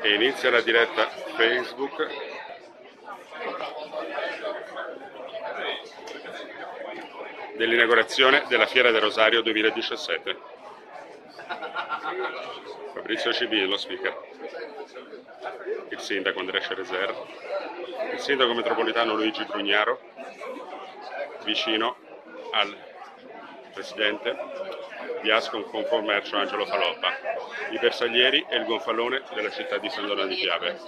e inizia la diretta Facebook. Dell'inaugurazione della Fiera del Rosario 2017. Fabrizio Cibi, lo speaker, il sindaco Andrea Cereser, il sindaco metropolitano Luigi Brugnaro, vicino al presidente di Ascom Confommercio Angelo Faloppa, i bersaglieri e il gonfalone della città di San Donato di Piave.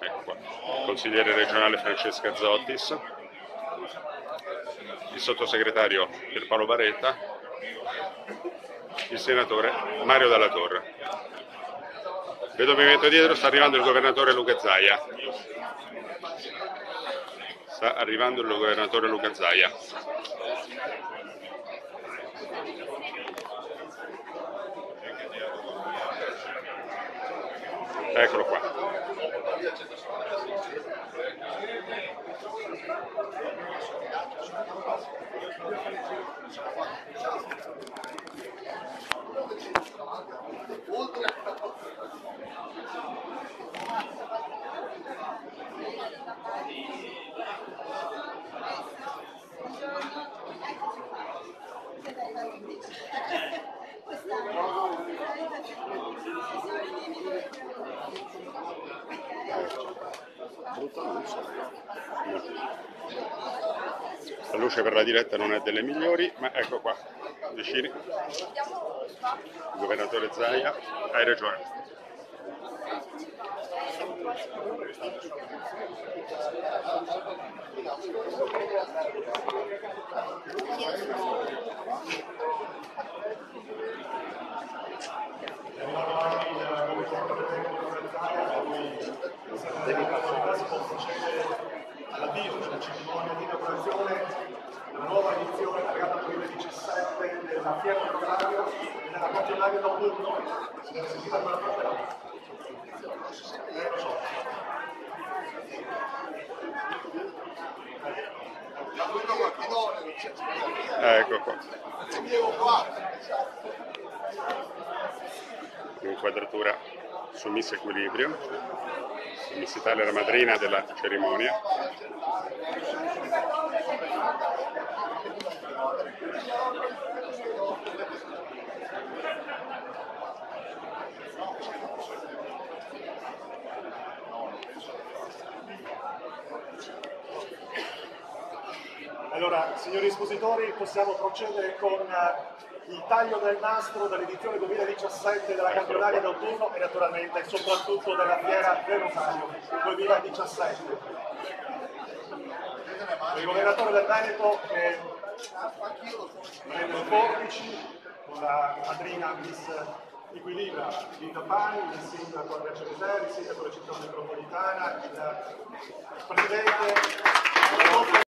Ecco qua. Il consigliere regionale Francesca Zottis, il sottosegretario Pierpaolo Baretta, il senatore Mario Dalla Torre. Vedo movimento dietro, sta arrivando il governatore Luca Zaia. Sta arrivando il governatore Luca Zaia. Eccolo qua. La luce per la diretta non è delle migliori, ma ecco qua, vicini. Il governatore Zaia, hai ragione. all'avvio della cerimonia di inaugurazione della nuova edizione della gara 2017 della Fiera Rosario e della campionaria notturno. Si deve sentire quella cosa? Eh, so. Ecco qua. Inquadratura su Miss Equilibrio. Miss Italia la madrina della cerimonia. Allora, signori espositori, possiamo procedere con eh, il taglio del nastro dell'edizione 2017 della campionaria d'autunno e naturalmente soprattutto della Fiera del Rosario 2017. Il governatore del Veneto che prende i forbici con la madrina Miss Equilibra Vita Pani, il sindaco Andrea Cereseri, il sindaco della città metropolitana, il presidente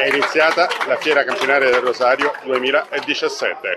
È iniziata la Fiera Campionaria del Rosario 2017.